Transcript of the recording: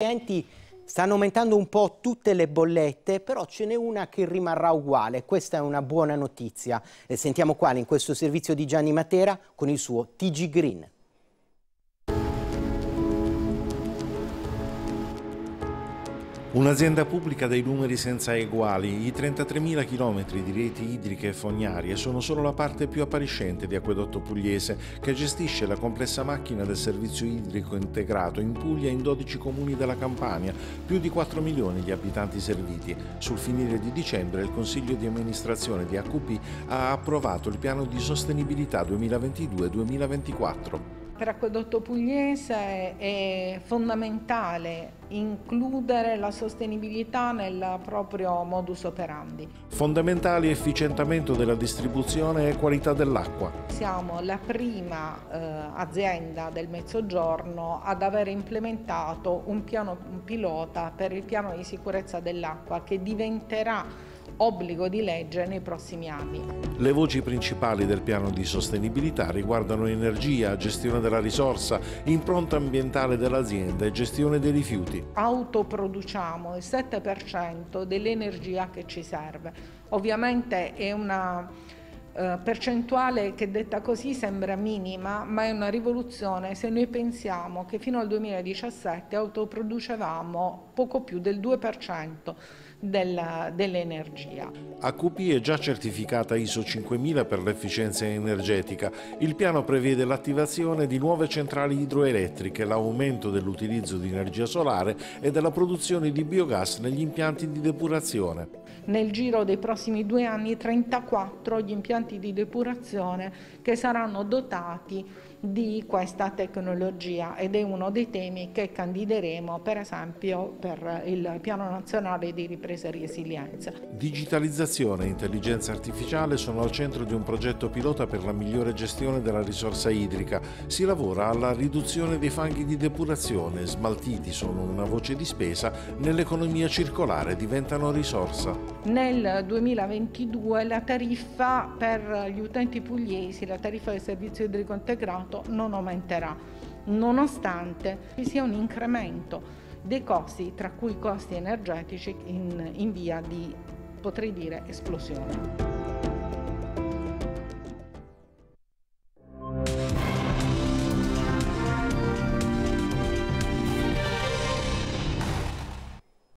clienti stanno aumentando un po' tutte le bollette, però ce n'è una che rimarrà uguale. Questa è una buona notizia. E sentiamo quale in questo servizio di Gianni Matera con il suo TG Green. Un'azienda pubblica dai numeri senza eguali, i 33.000 km di reti idriche e fognarie sono solo la parte più appariscente di Acquedotto Pugliese, che gestisce la complessa macchina del servizio idrico integrato in Puglia in 12 comuni della Campania, più di 4 milioni di abitanti serviti. Sul finire di dicembre il Consiglio di amministrazione di AQP ha approvato il piano di sostenibilità 2022-2024. Per Acquedotto Pugliese è fondamentale includere la sostenibilità nel proprio modus operandi. Fondamentale efficientamento della distribuzione e qualità dell'acqua. Siamo la prima eh, azienda del Mezzogiorno ad aver implementato un piano pilota per il piano di sicurezza dell'acqua che diventerà obbligo di legge nei prossimi anni. Le voci principali del piano di sostenibilità riguardano energia, gestione della risorsa, impronta ambientale dell'azienda e gestione dei rifiuti. Autoproduciamo il 7% dell'energia che ci serve. Ovviamente è una eh, percentuale che detta così sembra minima, ma è una rivoluzione se noi pensiamo che fino al 2017 autoproducevamo poco più del 2% dell'energia. AQP è già certificata ISO 5000 per l'efficienza energetica. Il piano prevede l'attivazione di nuove centrali idroelettriche, l'aumento dell'utilizzo di energia solare e della produzione di biogas negli impianti di depurazione. Nel giro dei prossimi due anni 34 gli impianti di depurazione che saranno dotati di questa tecnologia ed è uno dei temi che candideremo per esempio per il piano nazionale di ripresa e resilienza. Digitalizzazione e intelligenza artificiale sono al centro di un progetto pilota per la migliore gestione della risorsa idrica. Si lavora alla riduzione dei fanghi di depurazione, smaltiti sono una voce di spesa, nell'economia circolare diventano risorsa. Nel 2022 la tariffa per gli utenti pugliesi, la tariffa del servizio idrico integrato non aumenterà, nonostante ci sia un incremento dei costi, tra cui i costi energetici, in, in via di, potrei dire, esplosione.